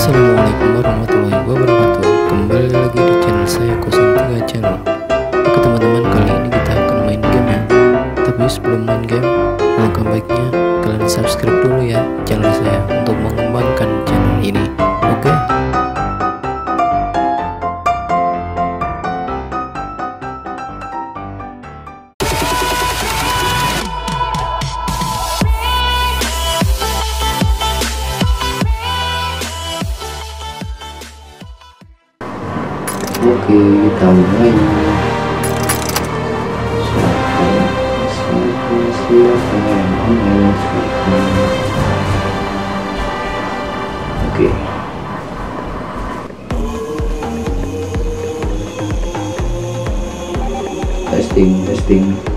Assalamualaikum warahmatullahi wabarakatuh. Kembali lagi di channel saya 03 channel. Oke teman-teman kali ini kita akan main game ya. Tapi sebelum main game Alangkah baiknya kalian subscribe dulu ya channel saya Untuk mengembangkan channel ini Oke mulai. Siapa, siapa, siapa yang siapa? Oke. Testing, testing.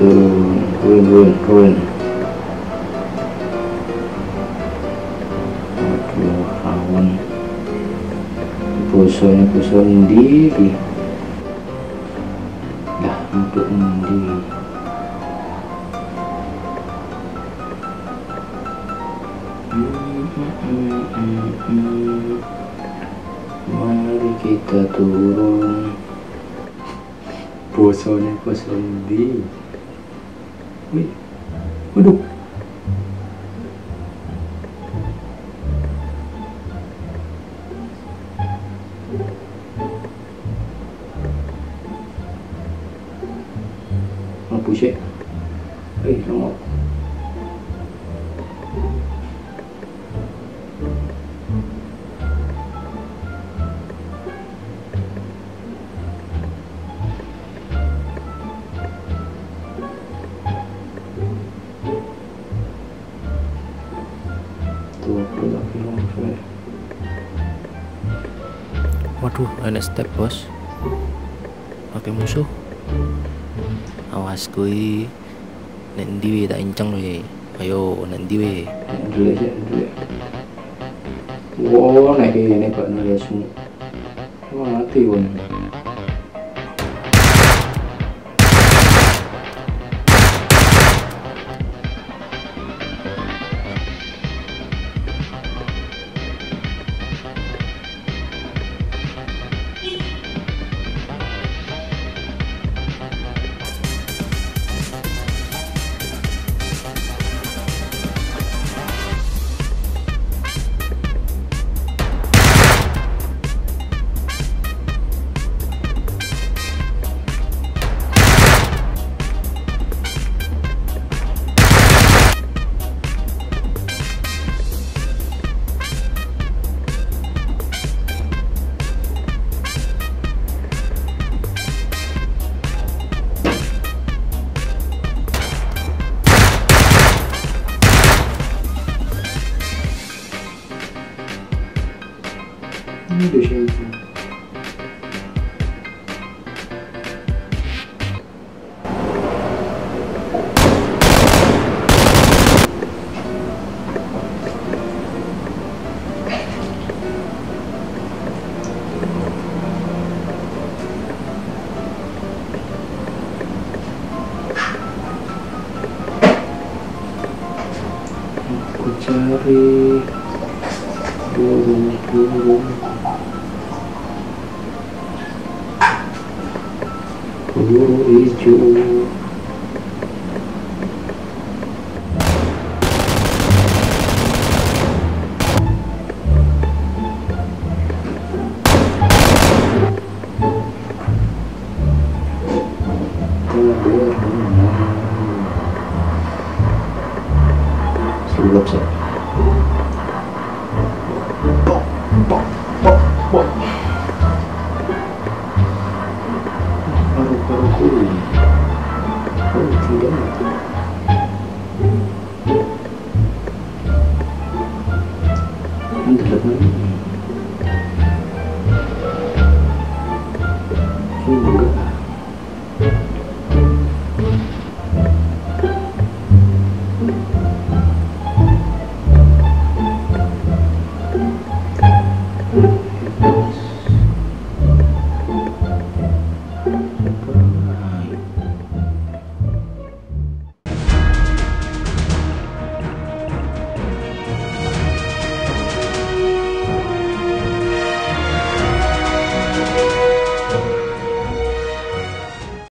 Turun turun turun turun aduh kawan. Bosone bosan ndi iki dah untuk ndi mari kita turun. Bosone bosan ndi Wih, duduk. Mampus ya. Wih, eh, nongok. waduh ada step bos. Pakai musuh. Awas kui nanti tak inceng we ayo nanti we wow naik ini pak ya semua mati pun Udah siapa? Aku cari burung burung peluru hijau Sebelum saya Anda dapat ini. Ini enggak.